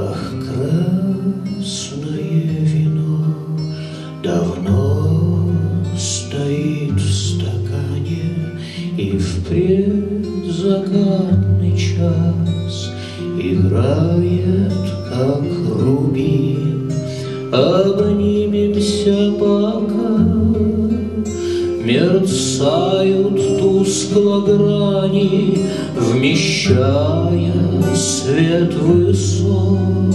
Ах, красное вино давно стоит в стакане, И в предзакатный час играет, как рубин. Обнимемся пока мерцают тускло грани, Вмещая свет высот.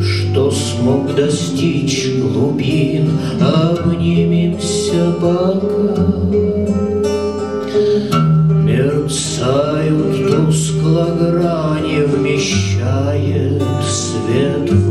Что смог достичь глубин, Обнимемся пока. Мерцают тускло грани, Вмещает свет высот.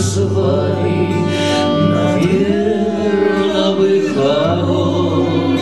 Звали, наверно бы хором